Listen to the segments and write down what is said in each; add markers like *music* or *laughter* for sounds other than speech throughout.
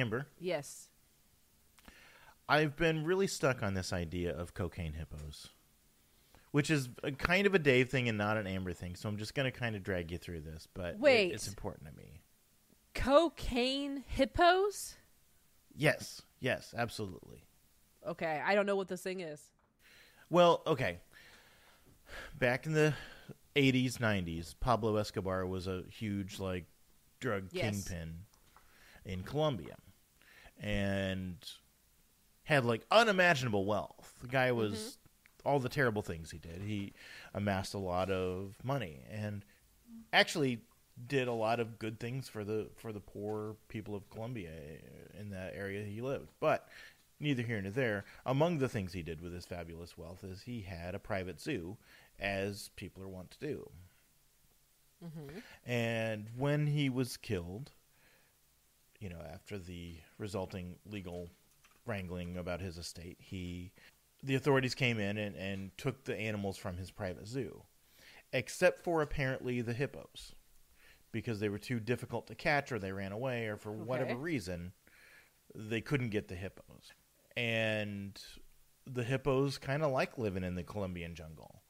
Amber, Yes. I've been really stuck on this idea of cocaine hippos, which is a kind of a Dave thing and not an Amber thing. So I'm just going to kind of drag you through this, but it- Wait. it's important to me. Cocaine hippos? Yes, yes, absolutely. Okay, I don't know what this thing is. Well, okay. Back in the 80s, 90s, Pablo Escobar was a huge like drug Yes. kingpin in Colombia and had like unimaginable wealth. The guy was all the terrible things he did. He amassed a lot of money and actually did a lot of good things for the for the poor people of Colombia in that area he lived. But neither here nor there. Among the things he did with his fabulous wealth is he had a private zoo, as people are wont to do. Mm-hmm. And when he was killed, you know, after the resulting legal wrangling about his estate, he the authorities came in and, and took the animals from his private zoo, except for apparently the hippos, because they were too difficult to catch, or they ran away, or for whatever reason, they couldn't get the hippos. And the hippos kind of like living in the Colombian jungle,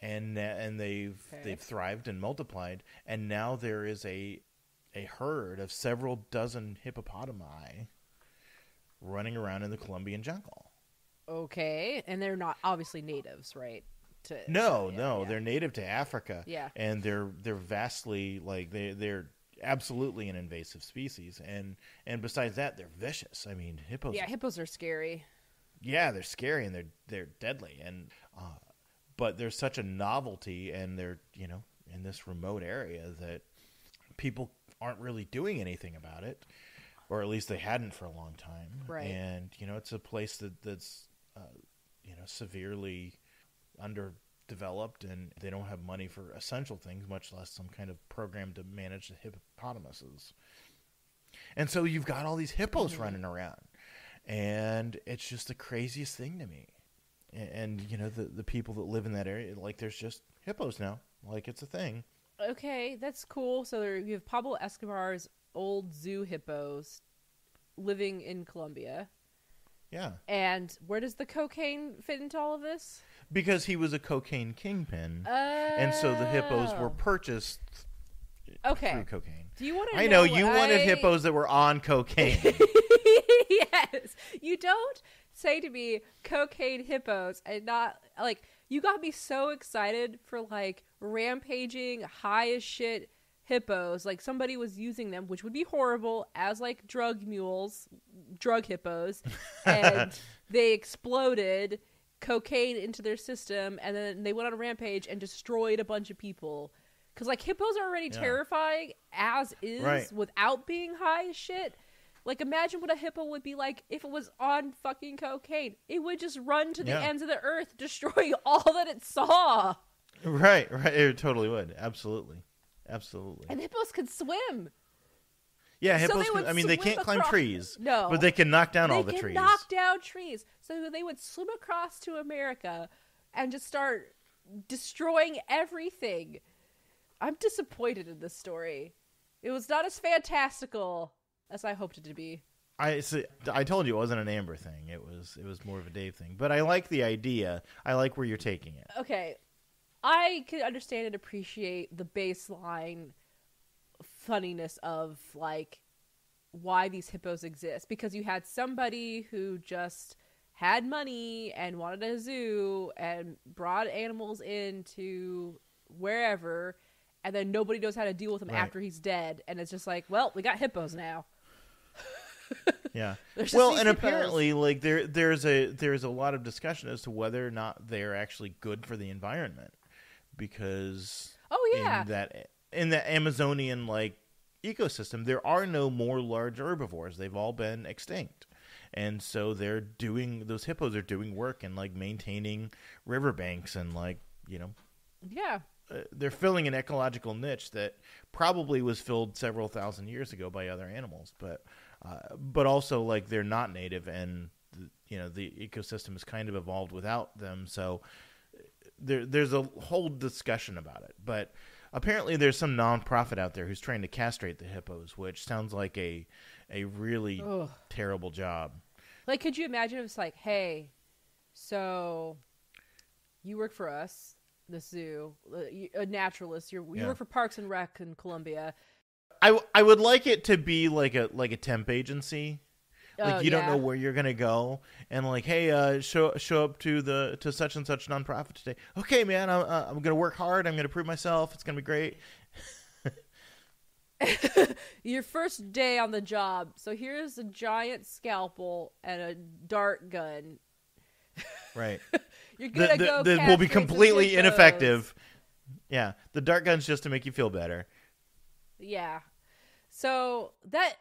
and and they've Okay. they've thrived and multiplied, and now there is a a herd of several dozen hippopotami running around in the Colombian jungle. Okay, and they're not obviously natives, right? To No, yeah, no, yeah. they're native to Africa. Yeah. and they're they're vastly like they they're absolutely an invasive species, and and besides that, they're vicious. I mean, hippos. Yeah, hippos are scary. yeah, they're scary and they're they're deadly, and uh, but there's such a novelty, and they're you know in this remote area that people aren't really doing anything about it, or at least they hadn't for a long time. Right. And you know, it's a place that that's uh, you know severely underdeveloped, and they don't have money for essential things, much less some kind of program to manage the hippopotamuses. And so you've got all these hippos running around, and it's just the craziest thing to me. And, and you know, the the people that live in that area, like, there's just hippos now, like it's a thing. Okay, that's cool. So there, you have Pablo Escobar's old zoo hippos living in Colombia. Yeah, And where does the cocaine fit into all of this? because he was a cocaine kingpin, and so the hippos were Oh. purchased Okay. through cocaine. Do you want to I know what you wanted I- hippos that were on cocaine. *laughs* yes. You don't say to me cocaine hippos and not like you got me so excited for like rampaging high as shit hippos like somebody was using them which would be horrible as like drug mules drug hippos and *laughs* they exploded cocaine into their system and then they went on a rampage and destroyed a bunch of people because like hippos are already Yeah. terrifying as is Right. without being high as shit like imagine what a hippo would be like if it was on fucking cocaine it would just run to the Yeah. ends of the earth destroying *laughs* all that it saw right, right. It totally would. Absolutely, absolutely. and hippos could swim Yeah, hippos. can, I mean, they can't climb trees. No. but they can knock down all the can trees. knock down trees so they would swim across to america and just start destroying everything i'm disappointed in this story it was not as fantastical as i hoped it to be I see, I told you it wasn't an Amber thing. It was it was more of a Dave thing. But I like the idea. I like where you're taking it. okay i can understand and appreciate the baseline funniness of like why these hippos exist because you had somebody who just had money and wanted a zoo and brought animals into wherever and then nobody knows how to deal with him Right. after he's dead and it's just like well we got hippos now *laughs* Yeah. Well, and apparently, like there there's a there's a lot of discussion as to whether or not they're actually good for the environment because oh yeah in that in the Amazonian like ecosystem, there are no more large herbivores. They've all been extinct. And so they're doing those hippos are doing work and like maintaining riverbanks and like, you know, yeah uh, they're filling an ecological niche that probably was filled several thousand years ago by other animals, but uh, but also like they're not native and th- you know the ecosystem has kind of evolved without them. So there there's a whole discussion about it, but apparently there's some nonprofit out there who's trying to castrate the hippos, which sounds like a a really Ugh. terrible job. Like, could you imagine if it's like, hey, so you work for us, the zoo, uh, a naturalist. You're, you Yeah. work for Parks and Rec in Colombia. I, I would like it to be like a like a temp agency. Like Oh, you don't know where you're gonna go, and like, hey, uh, show show up to the to such and such nonprofit today. Okay, man, I'm uh, I'm gonna work hard. I'm gonna prove myself. It's gonna be great. *laughs* Your first day on the job. So here's a giant scalpel and a dart gun. Right. *laughs* You're gonna the, go. the will be completely ineffective. Yeah, the dart gun's just to make you feel better. Yeah. So that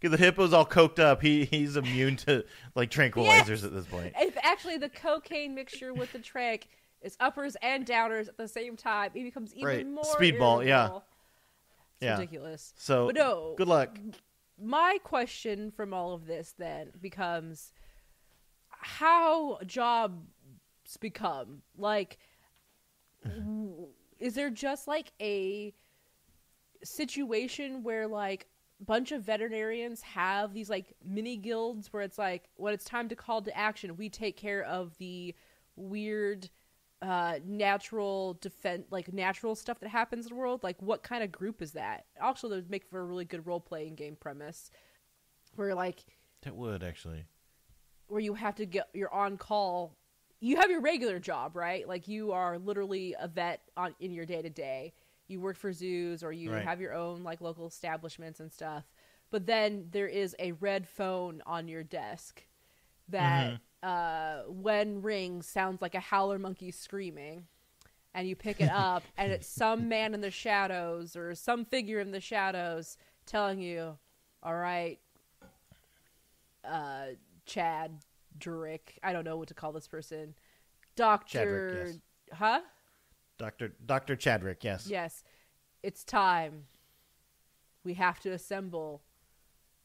Because the hippo's all coked up. He he's immune to like tranquilizers at this point. if actually the cocaine mixture with the trank is uppers and downers at the same time, he becomes even Right. more Speedball, yeah. It's Yeah. ridiculous. So But no. good luck. my question from all of this then becomes how jobs become like is there just like a situation where like a bunch of veterinarians have these like mini guilds where it's like when it's time to call to action we take care of the weird uh natural defense like natural stuff that happens in the world. Like what kind of group is that? Also that would make for a really good role-playing game premise where like That would actually. where you have to get you're on call. You have your regular job right? Like you are literally a vet on in your day to day you work for zoos or you Right. have your own like local establishments and stuff but then there is a red phone on your desk that uh when rings sounds like a howler monkey screaming and you pick it up *laughs* and it's some man in the shadows or some figure in the shadows telling you all right uh chad Durick. i don't know what to call this person doctor Chadwick, huh Doctor Doctor Chadwick. Yes. yes it's time we have to assemble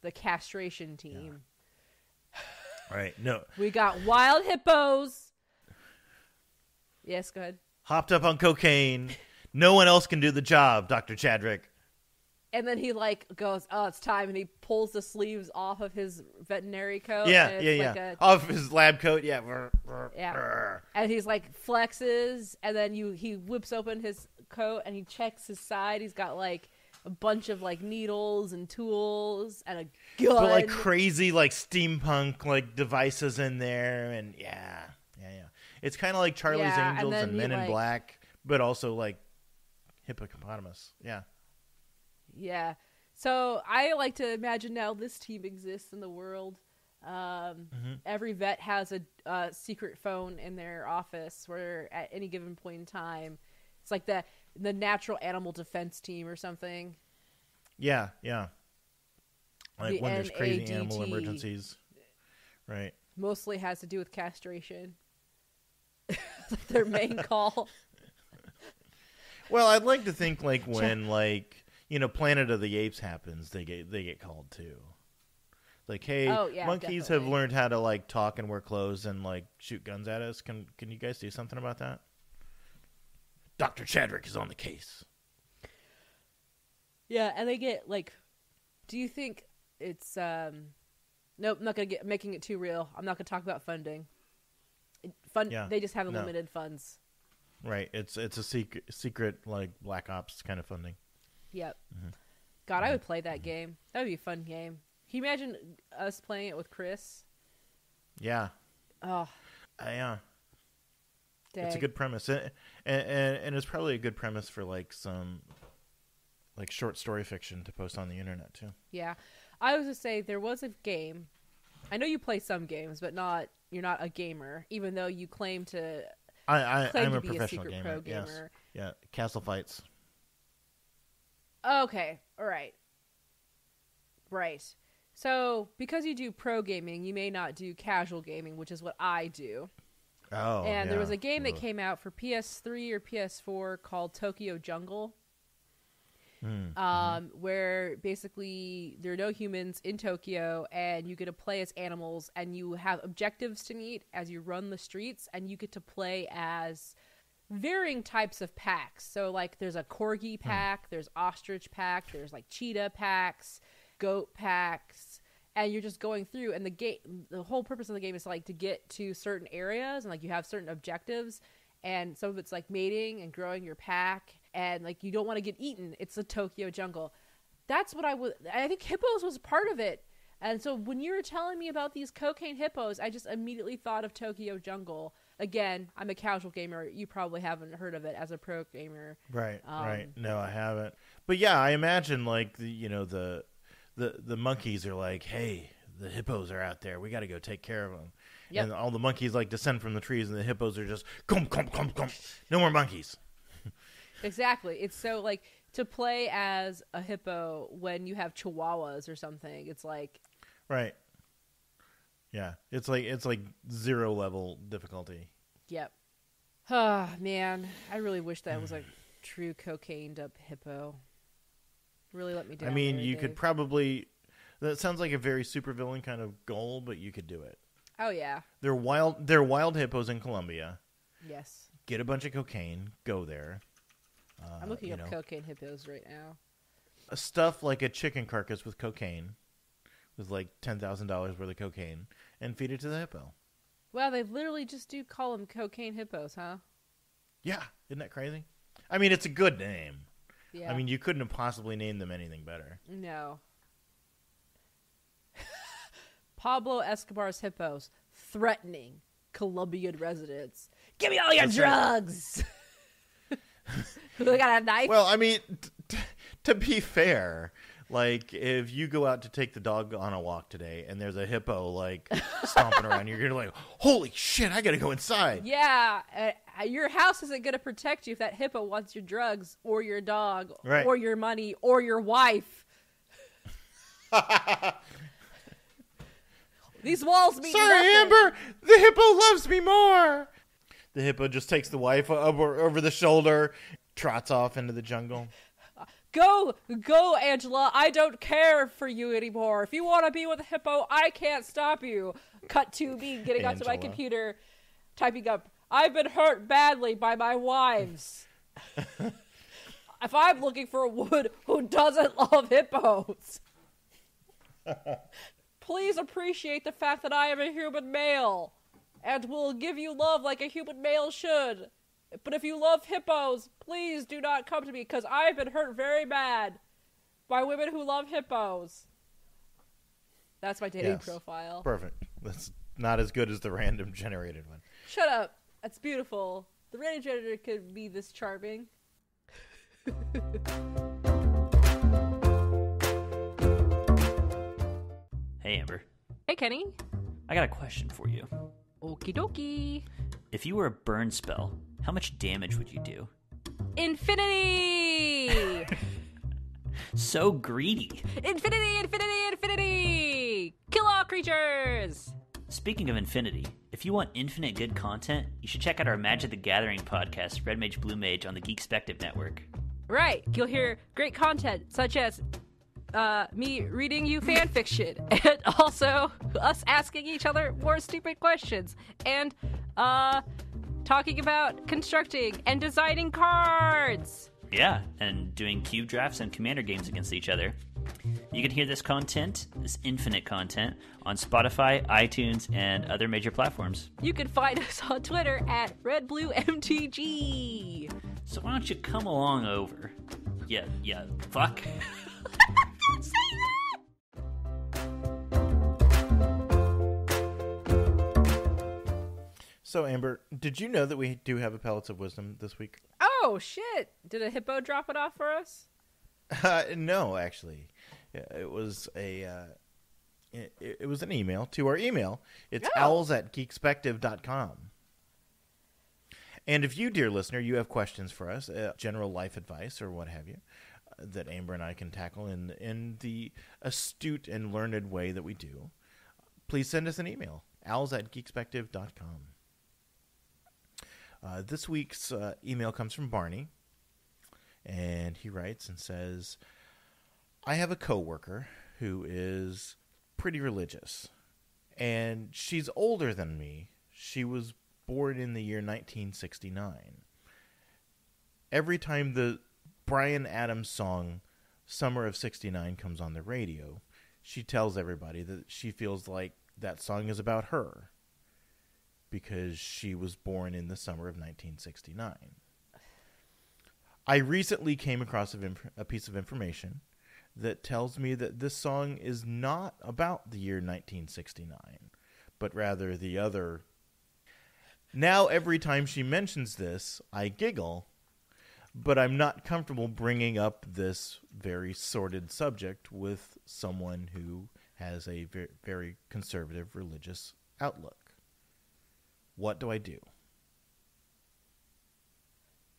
the castration team Right. No. we got wild hippos yes go ahead Hopped up on cocaine. No one else can do the job, Doctor Chadwick. And then he like goes oh it's time and he pulls the sleeves off of his veterinary coat yeah, and yeah, it's yeah. a Off his lab coat. Yeah. Yeah. *laughs* and he's like flexes and then you he whips open his coat and he checks his side he's got like a bunch of like needles and tools and a gun But like crazy, like steampunk, like devices in there, and yeah, yeah, yeah. It's kind of like Charlie's Yeah, Angels and, he, Men in like- Black, but also like hippopotamus. Yeah. Yeah so i like to imagine now this team exists in the world um, Mhm. every vet has a uh, secret phone in their office where at any given point in time it's like the the natural animal defense team or something Yeah, yeah. Like The when there's crazy animal NADT. emergencies. Right. mostly has to do with castration *laughs* their main call *laughs* Well, I'd like to think like when like you know Planet of the Apes happens, they get they get called too. Like, hey, Oh, yeah, monkeys definitely. have learned how to like talk and wear clothes and like shoot guns at us. Can can you guys do something about that? Doctor Chadwick is on the case. Yeah, and they get like do you think it's um nope, I'm not gonna get making it too real. I'm not gonna talk about funding. Fund Yeah, they just have no. limited funds. Right. It's it's a secret secret like black ops kind of funding. Yep. Mm-hmm. God, I would mm-hmm. play that mm-hmm. game. That would be a fun game. Can you imagine us playing it with Chris? Yeah. Oh, yeah. It's a good premise, and, and and it's probably a good premise for like some like short story fiction to post on the internet too. Yeah. I was to say there was a game. I know you play some games, but not you're not a gamer, even though you claim to I, I to a be a professional secret gamer. pro Yes. gamer. Yeah. Castle fights. Okay, all right. Right. So, because you do pro gaming, you may not do casual gaming, which is what I do. Oh. and there was a game that came out for PS3 or PS4 called Tokyo Jungle, Mm, um, where basically there are no humans in Tokyo, and you get to play as animals, and you have objectives to meet as you run the streets, and you get to play as varying types of packs. So like there's a Hmm. corgi pack, there's ostrich pack, there's like cheetah packs, goat packs, and you're just going through and the game the whole purpose of the game is like to get to certain areas and like you have certain objectives and some of it's like mating and growing your pack and like you don't want to get eaten. It's the Tokyo jungle. That's what I would I think hippos was part of it. And so when you were telling me about these cocaine hippos, I just immediately thought of Tokyo Jungle. Again, I'm a casual gamer. You probably haven't heard of it as a pro gamer. Right, Um, right. No, I haven't. But yeah, I imagine like the you know the the the monkeys are like, hey, the hippos are out there. We got to go take care of them. Yep. And all the monkeys like descend from the trees, and the hippos are just come, come, come, come. No more monkeys. *laughs* Exactly. It's so like to play as a hippo when you have chihuahuas or something. It's like Right. Yeah, it's like it's like zero level difficulty. Yep. Ah, man. I really wish that was a *sighs* true cocaine up hippo. Really let me down. I mean, you could probably. That sounds like a very supervillain kind of goal, but you could do it. Oh yeah. They're wild. They're wild hippos in Colombia. Yes. Get a bunch of cocaine. Go there. Uh, I'm looking up know, cocaine hippos right now. stuff like a chicken carcass with cocaine, with like ten thousand dollars worth of cocaine, and feed it to the hippo. Wow, they literally just do call them cocaine hippos, huh? Yeah, isn't that crazy? I mean, it's a good name. Yeah. I mean, you couldn't have possibly named them anything better. no. *laughs* Pablo Escobar's hippos threatening Colombian residents. Give me all your That's right. drugs. *laughs* *laughs* they got a knife. Well, I mean, t- t- to be fair, like if you go out to take the dog on a walk today and there's a hippo like stomping around, you're gonna like, holy shit, I gotta go inside. Yeah, uh, your house isn't going to protect you if that hippo wants your drugs or your dog Right. or your money or your wife. *laughs* These walls mean Sorry, nothing. Amber, the hippo loves me more. The hippo just takes the wife over over the shoulder, trots off into the jungle. Go, go, Angela. I don't care for you anymore. If you want to be with a hippo, I can't stop you. Cut to me getting onto my computer, typing up, I've been hurt badly by my wives. *laughs* if I'm looking for a wood who doesn't love hippos, *laughs* please appreciate the fact that I am a human male and will give you love like a human male should. But if you love hippos, please do not come to me because I've been hurt very bad by women who love hippos. That's my dating Yes. profile. Perfect. That's not as good as the random generated one. Shut up. That's beautiful. The random generator could be this charming. *laughs* Hey, Amber. Hey, Kenny. I got a question for you. Okie dokie. If you were a burn spell, how much damage would you do? Infinity! *laughs* So greedy. infinity, infinity, infinity! Kill all creatures! Speaking of infinity, if you want infinite good content, you should check out our Magic the Gathering podcast, Red Mage Blue Mage, on the Geekspective Network. Right. You'll hear great content such as uh, me reading you fan fiction *laughs* and also us asking each other more stupid questions and uh, talking about constructing and designing cards. Yeah, and doing cube drafts and commander games against each other. You can hear this content, this infinite content, on Spotify, iTunes, and other major platforms. You can find *laughs* us on Twitter at RedBlueMTG. So why don't you come along over? Yeah, yeah, fuck. *laughs* *laughs* So, Amber, did you know that we do have a Pellets of Wisdom this week? Oh, shit. Did a hippo drop it off for us? *laughs* Uh, no, actually, it was a uh, it, it was an email to our email. It's Oh. owls at geekspective.com. And if you, dear listener, you have questions for us, uh, general life advice or what have you, uh, that Amber and I can tackle in in the astute and learned way that we do, please send us an email. Owls at geekspective.com. Uh, this week's uh, email comes from Barney, and he writes and says, "I have a coworker who is pretty religious, and she's older than me. She was born in the year 1969. every time the Bryan Adams song Summer of 69 comes on the radio, she tells everybody that she feels like that song is about her because she was born in the summer of 1969. I recently came across a, inf- a piece of information that tells me that this song is not about the year 1969, but rather the other. Now, every time she mentions this, I giggle, but I'm not comfortable bringing up this very sordid subject with someone who has a very, very conservative religious outlook. What do I do?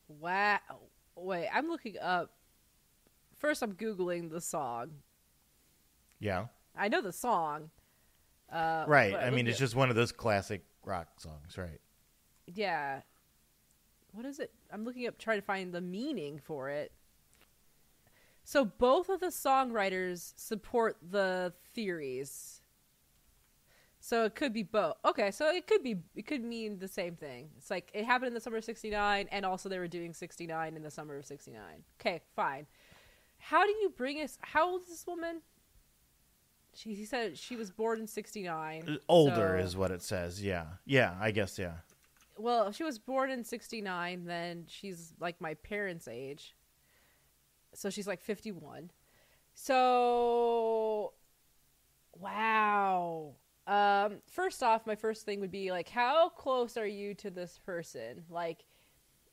Wow. Wait, I'm looking up. First, I'm googling the song. Yeah. I know the song. Uh, Right. I mean, it's at- just one of those classic rock songs, right? yeah. What is it? I'm looking up, trying to find the meaning for it. So both of the songwriters support the theories. So it could be both. Okay, so it could be it could mean the same thing. It's like it happened in the summer of 69 and also they were doing 69 in the summer of 69. Okay, fine. How do you bring us how old is this woman? She he said she was born in 69. Uh, older so- is what it says. Yeah. Yeah, I guess, yeah. Well, if she was born in 69, then she's like my parents' age. So she's like 51. So wow. Um first off, my first thing would be like how close are you to this person? Like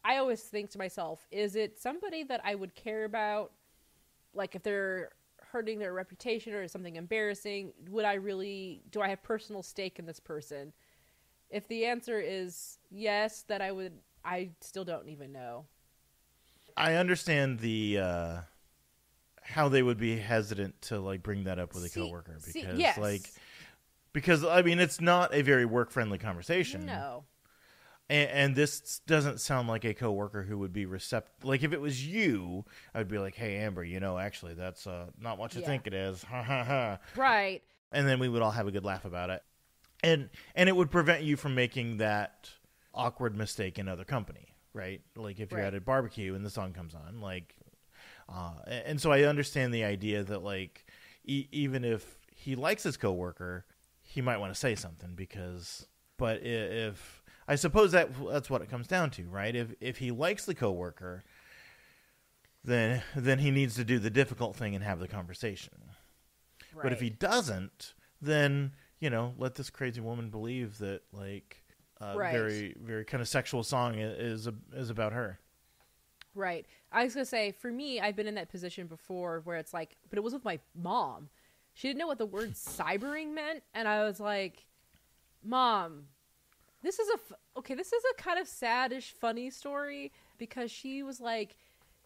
I always think to myself, is it somebody that I would care about like if they're hurting their reputation or something embarrassing, would I really do I have personal stake in this person? If the answer is yes, that I would I still don't even know. I understand the uh how they would be hesitant to like bring that up with a See- coworker see, because yes. like because I mean it's not a very work friendly conversation. No. And, and this doesn't sound like a coworker who would be receptive. Like if it was you, I'd be like, "Hey Amber, you know, actually that's uh, not what you Yeah. think it is." Ha ha ha. Right. And then we would all have a good laugh about it. And and it would prevent you from making that awkward mistake in other company, right? Like if you're Right. at a barbecue and the song comes on, like uh, and so I understand the idea that like e- even if he likes his coworker, he might want to say something because. But if I suppose that that's what it comes down to, right? If if he likes the coworker, then then he needs to do the difficult thing and have the conversation. Right. But if he doesn't, then you know, let this crazy woman believe that like a Right. very very kind of sexual song is is about her. Right. I was gonna say, for me, I've been in that position before where it's like, but it was with my mom. She didn't know what the word cybering meant, and I was like, "Mom, this is a f- okay. This is a kind of sadish, funny story because she was like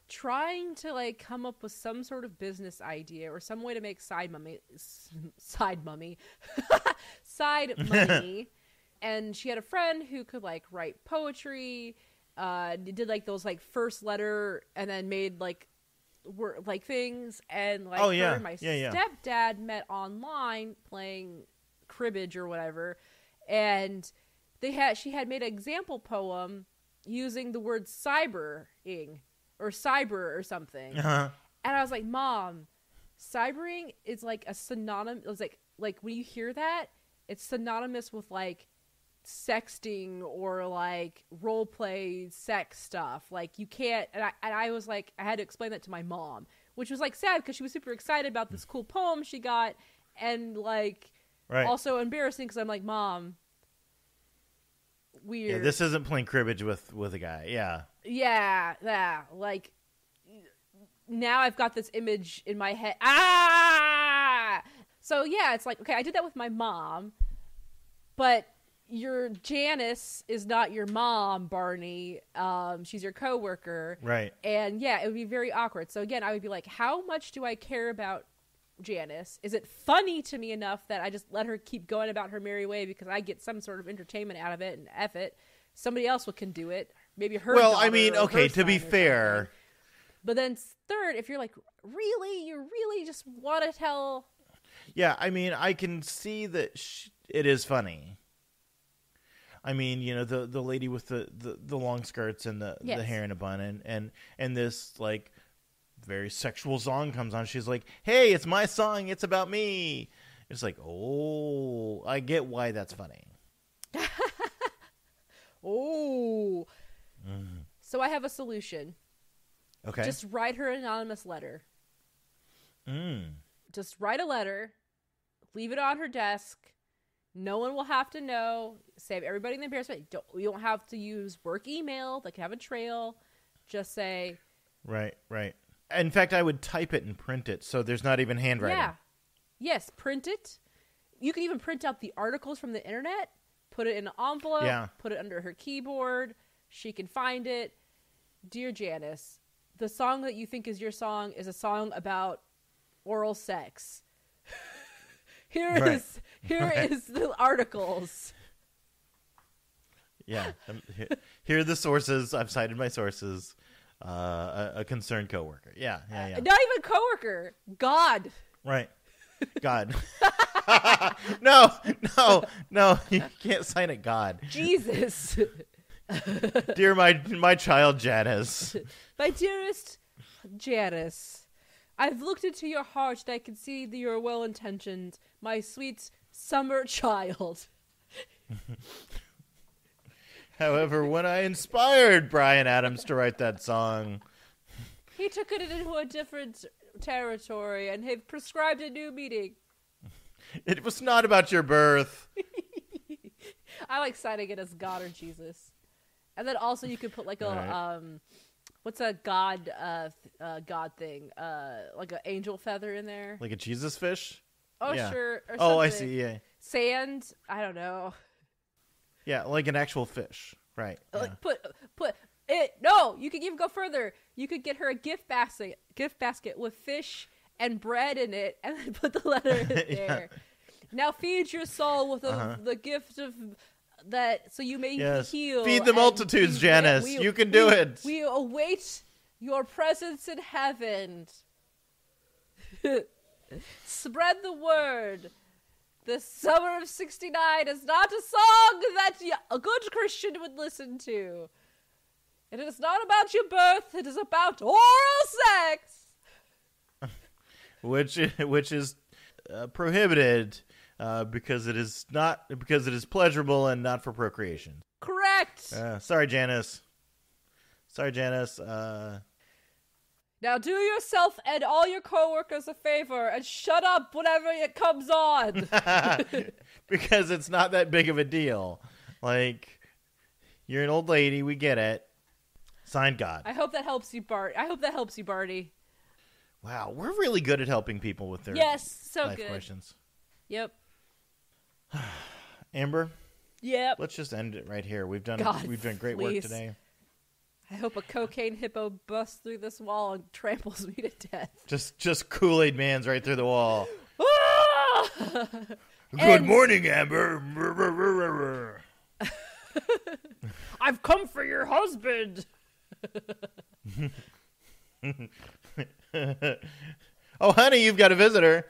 trying to like come up with some sort of business idea or some way to make side mummy, s- *laughs* side mummy, *laughs* side *laughs* money." and she had a friend who could like write poetry uh did like those like first letter and then made like were like things and like Oh, her yeah. and my Yeah, yeah. stepdad met online playing cribbage or whatever and they had she had made an example poem using the word cybering or cyber or something Uh-huh. and I was like, "Mom, cybering is like a synonym. It's like like when you hear that, it's synonymous with like sexting or like role play sex stuff. Like you can't." And I and I was like, I had to explain that to my mom, which was like sad because she was super excited about this cool poem she got, and like Right. also embarrassing because I'm like, "Mom." Weird. yeah, this isn't playing cribbage with with a guy. Yeah. Yeah, yeah. Like now I've got this image in my head. Ah! So yeah, it's like okay, I did that with my mom, but your Janice is not your mom, Barney. Um, she's your coworker, Right. and yeah, it would be very awkward. So again, I would be like, how much do I care about Janice? Is it funny to me enough that I just let her keep going about her merry way because I get some sort of entertainment out of it and F it? Somebody else can do it. Maybe her. Well, I mean, okay, to be fair, something. But then third, if you're like, really, you really just want to tell yeah, I mean, I can see that sh- it is funny. I mean, you know, the the lady with the, the, the long skirts and the, the hair in a bun and, and and this like very sexual song comes on. She's like, "Hey, it's my song. It's about me." It's like, "Oh, I get why that's funny." *laughs* Oh. So I have a solution. Okay. Just write her an anonymous letter. mm. Just write a letter, leave it on her desk. No one will have to know. Save everybody in the embarrassment. Don't, you don't have to use work email. They can have a trail. Just say, Right, right. In fact, I would type it and print it so there's not even handwriting. yeah, yes, print it. You can even print out the articles from the internet, put it in an envelope, Yeah. put it under her keyboard. She can find it. Dear Janice, the song that you think is your song is a song about oral sex. Here is Right. here is Right. the articles. Yeah. Um, he- Here are the sources. I've cited my sources. Uh, a, a concerned coworker. Yeah, yeah, yeah. Not even coworker. God. Right. God. *laughs* no, no, no. You can't sign it, God. Jesus. Dear my my child Janice. *laughs* My dearest Janice, I've looked into your heart and I can see that you're well intentioned, my sweet summer *laughs* child. However, when I inspired Bryan Adams to write that song, He took it into a different territory and have prescribed a new meaning. it was not about your birth. *laughs* I like citing it as God or Jesus. And then also you could put like a Right. um what's a god uh, uh god thing? Uh like an angel feather in there. Like a Jesus fish? Oh yeah. sure. Or Oh, I see. Yeah. Sand, I don't know. Yeah, like an actual fish. Right. yeah. Like put put it. No, you could even go further. You could get her a gift basket, gift basket with fish and bread in it, and then put the letter in *laughs* Yeah. there. Now feed your soul with the, Uh-huh. the gift of that, so you may Yes. heal. Feed the multitudes, we- Janice. we- You can do we- it. We await your presence in heaven. *laughs* Spread the word. The summer of '69 is not a song that a good Christian would listen to. It is not about your birth. It is about oral sex. *laughs* which which is uh, prohibited uh, because it is not because it is pleasurable and not for procreation. Correct. Uh, sorry, Janice. Sorry, Janice. Uh, now do yourself and all your coworkers a favor and shut up whenever it comes on. *laughs* *laughs* because it's not that big of a deal. Like you're an old lady, we get it. Signed, God. I hope that helps you, Bart. I hope that helps you, Barty. Wow, we're really good at helping people with their Yes, so good. questions. Yep. *sighs* Amber, Yep. let's just end it right here. We've done God, we've done great work today. I hope a cocaine hippo busts through this wall and tramples *laughs* me to death. Just just Kool Aid Man's right through the wall. *laughs* Good And- morning, Amber. *laughs* I've come for your husband. oh, honey, you've got a visitor.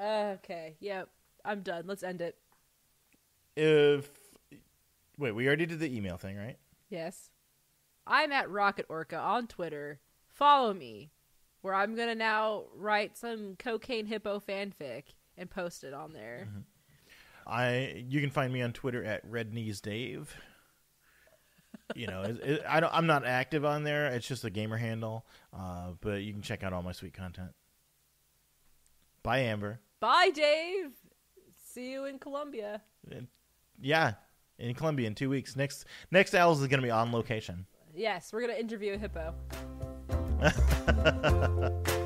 Okay. Yep. I'm done. Let's end it. If wait, we already did the email thing, right? Yes. I'm at Rocket Orca on Twitter. Follow me, where I'm gonna now write some cocaine hippo fanfic and post it on there. I you can find me on Twitter at Red Knees Dave. You know, it, it, I don't. I'm not active on there. It's just a gamer handle. Uh, but you can check out all my sweet content. Bye, Amber. Bye, Dave. See you in Colombia. Yeah, in Colombia in two weeks. Next next Owls is going to be on location. Yes, we're gonna interview a hippo. *laughs*